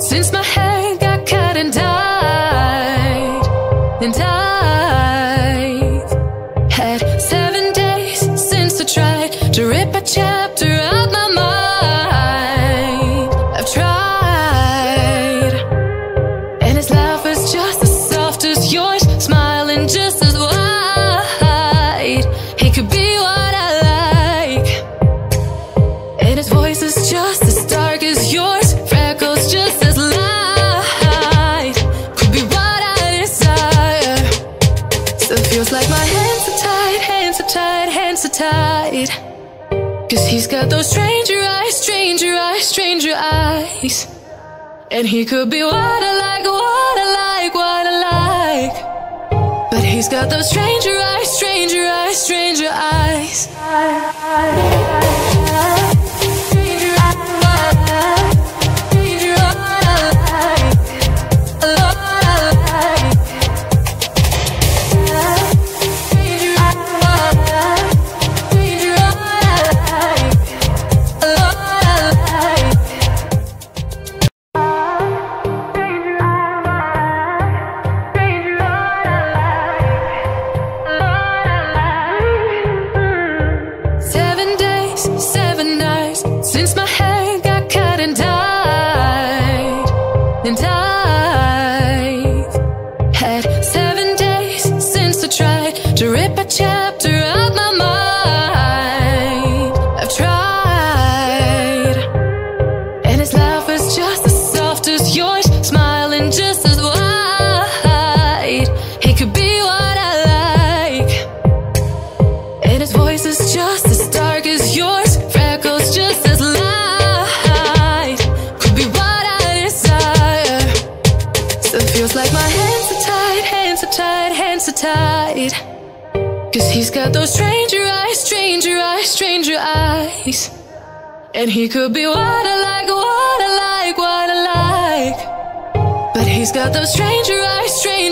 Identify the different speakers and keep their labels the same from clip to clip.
Speaker 1: since my head tied. Cause he's got those stranger eyes, stranger eyes, stranger eyes. And he could be what I like, what I like, what I like. But he's got those stranger tied. Cause he's got those stranger eyes, stranger eyes, stranger eyes. And he could be what I like, what I like, what I like. But he's got those stranger eyes, stranger eyes, stranger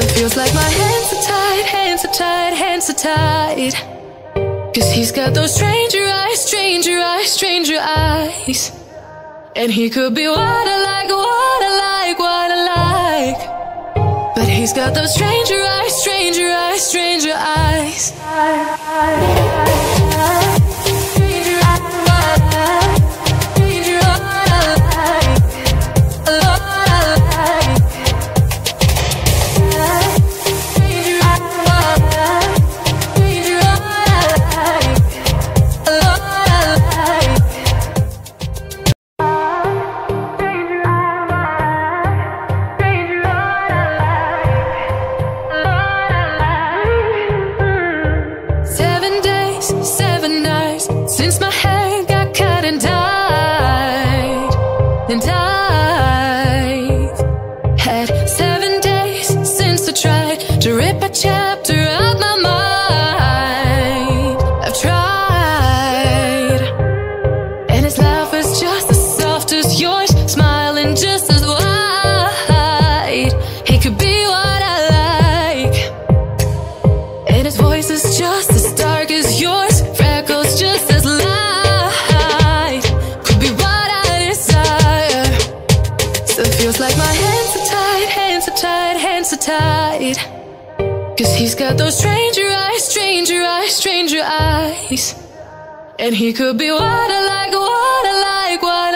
Speaker 1: Still feels like my hands are tied, hands are tied, hands are tied. Cause he's got those stranger eyes, stranger eyes, stranger eyes. And he could be what I like, what I like, what I like. But he's got those stranger eyes, stranger eyes, stranger eyes. Chapter out my mind. I've tried, and his laugh is just as soft as yours, smiling just as wide. He could be what I like. And his voice is just as dark as yours, freckles just as light. Could be what I desire. Still feels like my hands are tied, hands are tied, hands are tied. Cause he's got those stranger eyes, stranger eyes, stranger eyes. And he could be what I like, what I like, like.